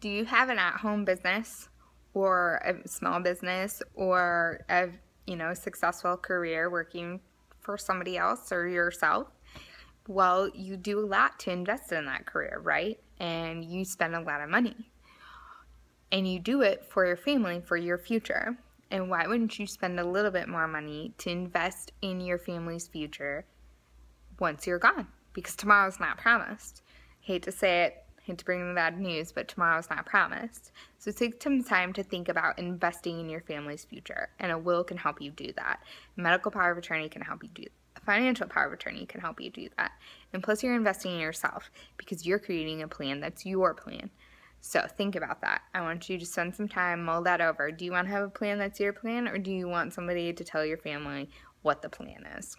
do you have an at-home business or a small business or a you know successful career working for somebody else or yourself? Well, you do a lot to invest in that career, right? And you spend a lot of money. And you do it for your family, for your future. And why wouldn't you spend a little bit more money to invest in your family's future once you're gone? Because tomorrow's not promised. Hate to say it, hate to bring the bad news, but tomorrow's not promised. So take some time to think about investing in your family's future, and a will can help you do that. medical power of attorney can help you do that. A financial power of attorney can help you do that. And plus, you're investing in yourself because you're creating a plan that's your plan. So think about that. I want you to spend some time, mull that over. Do you want to have a plan that's your plan, or do you want somebody to tell your family what the plan is?